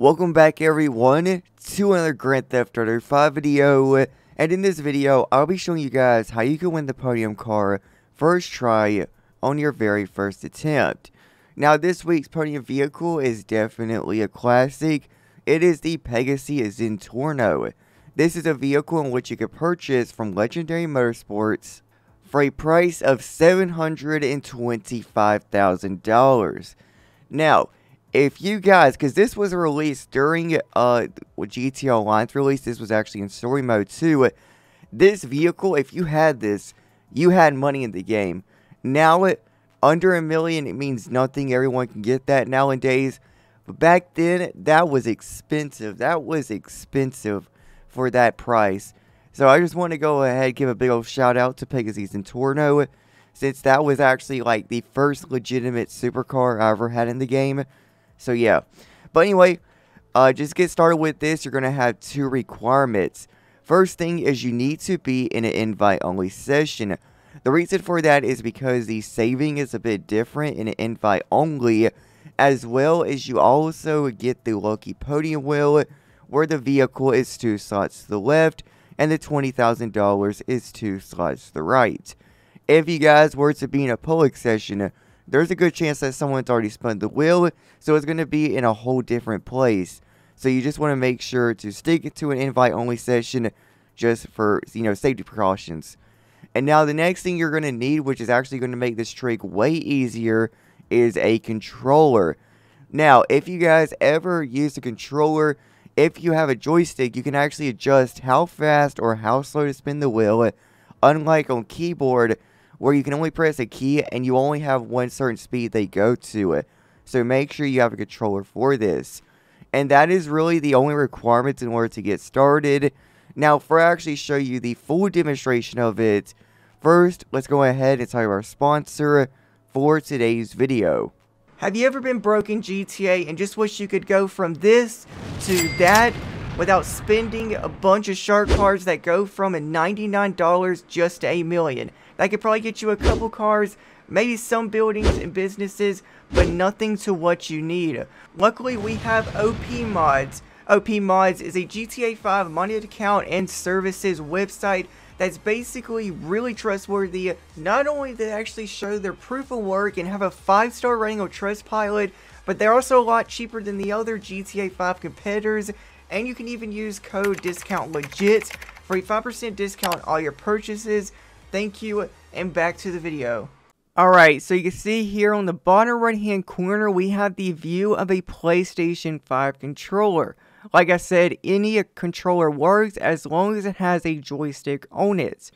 Welcome back everyone to another Grand Theft Auto 5 video and in this video I'll be showing you guys how you can win the podium car first try on your very first attempt. Now this week's podium vehicle is definitely a classic. It is the Pegassi Zentorno. This is a vehicle in which you can purchase from Legendary Motorsports for a price of $725,000. Now, if you guys, because this was released during uh GTA Online's release, this was actually in story mode too. This vehicle, if you had this, you had money in the game. Now, it under a million, it means nothing. Everyone can get that nowadays. But back then, that was expensive. That was expensive for that price. So I just want to go ahead and give a big old shout out to Pegasus and Zentorno, since that was actually like the first legitimate supercar I ever had in the game. So yeah. But anyway, uh, just get started with this. You're going to have two requirements. First thing is you need to be in an invite only session. The reason for that is because the saving is a bit different in an invite only, as well as you also get the lucky podium wheel, where the vehicle is two slots to the left, and the $20,000 is two slots to the right. If you guys were to be in a public session, there's a good chance that someone's already spun the wheel, so it's going to be in a whole different place. So you just want to make sure to stick to an invite-only session just for, you know, safety precautions. And now the next thing you're going to need, which is actually going to make this trick way easier, is a controller. Now, if you guys ever use a controller, if you have a joystick, you can actually adjust how fast or how slow to spin the wheel. Unlike on keyboard, where you can only press a key and you only have one certain speed they go to it. So make sure you have a controller for this. And that is really the only requirements in order to get started. Now, for I actually show you the full demonstration of it, first, let's go ahead and tell you our sponsor for today's video. Have you ever been broken GTA and just wish you could go from this to that without spending a bunch of shark cards that go from a $99 just to a million? That could probably get you a couple cars, maybe some buildings and businesses, but nothing to what you need. Luckily, we have OP Modz. OP Modz is a GTA 5 money account and services website that's basically really trustworthy. Not only do they actually show their proof of work and have a 5-star rating on Trustpilot, but they're also a lot cheaper than the other GTA 5 competitors. And you can even use code discount LIGIIT for a 5% discount on all your purchases. Thank you, and back to the video. Alright, so you can see here on the bottom right hand corner, we have the view of a PlayStation 5 controller. Like I said, any controller works as long as it has a joystick on it.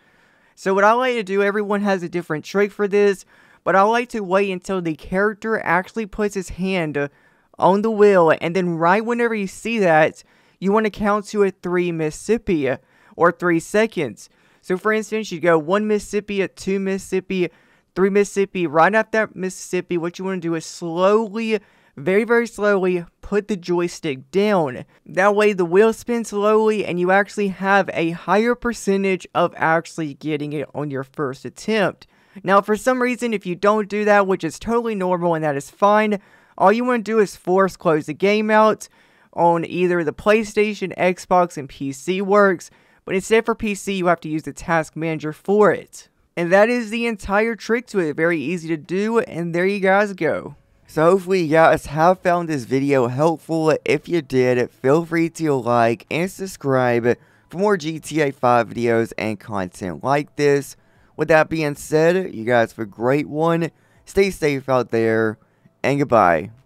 So what I like to do, everyone has a different trick for this, but I like to wait until the character actually puts his hand on the wheel, and then right whenever you see that, you want to count to a 3 Mississippi, or 3 seconds. So for instance, you go one Mississippi, two Mississippi, three Mississippi. Right after that Mississippi, what you want to do is slowly, very, very slowly, put the joystick down. That way the wheel spins slowly and you actually have a higher percentage of actually getting it on your first attempt. Now, for some reason, if you don't do that, which is totally normal and that is fine, all you want to do is force close the game out on either the PlayStation, Xbox, and PC works. But instead for PC, you have to use the task manager for it. And that is the entire trick to it. Very easy to do, and there you guys go. So hopefully you guys have found this video helpful. If you did, feel free to like and subscribe for more GTA 5 videos and content like this. With that being said, you guys have a great one. Stay safe out there, and goodbye.